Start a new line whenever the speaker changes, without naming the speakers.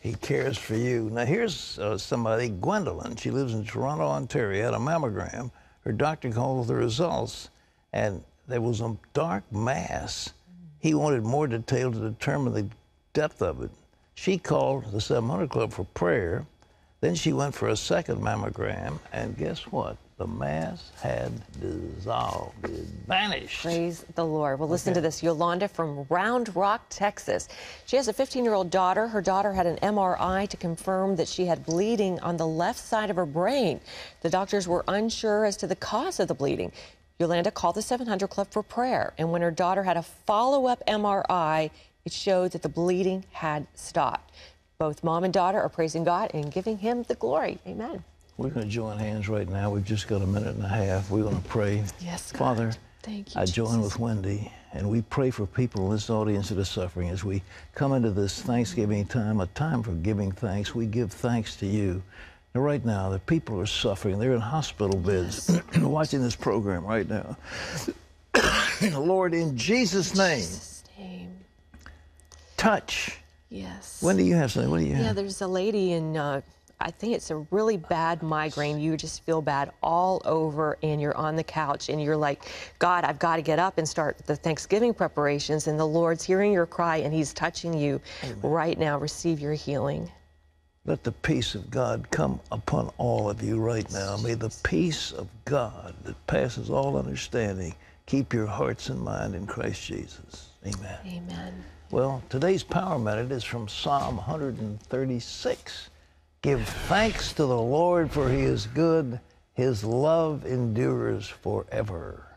He cares for you. Now, here's uh, somebody, Gwendolyn. She lives in Toronto, Ontario, had a mammogram. Her doctor called the results, and there was a dark mass. He wanted more detail to determine the depth of it. She called the 700 Club for prayer. Then she went for a second mammogram, and guess what? The mass had dissolved. It vanished.
Praise the Lord. Well, listen to this. Yolanda from Round Rock, Texas. She has a 15 year old daughter. Her daughter had an MRI to confirm that she had bleeding on the left side of her brain. The doctors were unsure as to the cause of the bleeding. Yolanda called the 700 Club for prayer, and when her daughter had a follow up MRI, it showed that the bleeding had stopped. Both mom and daughter are praising God and giving Him the glory. Amen.
We're going to join hands right now. We've just got a minute and a half. We're going to pray.
Yes, God.
Father,
Thank you,
I join
Jesus.
with Wendy, and we pray for people in this audience that are suffering. As we come into this Thanksgiving time, a time for giving thanks, we give thanks to you. Right now, the people are suffering. They're in hospital beds watching this program right now. Lord, in Jesus' name,
Jesus' name.
touch.
Yes.
Wendy, you have something. What do you
Yeah,
have?
Yeah, there's a lady in, uh, I think it's a really bad migraine. You just feel bad all over, and you're on the couch, and you're like, God, I've got to get up and start the Thanksgiving preparations. And the Lord's hearing your cry, and He's touching you right now. Receive your healing.
Let the peace of God come upon all of you right now. May the peace of God that passes all understanding keep your hearts and mind in Christ Jesus. Amen.
Amen.
Well, today's power minute is from Psalm 136. Give thanks to the Lord, for he is good. His love endures forever.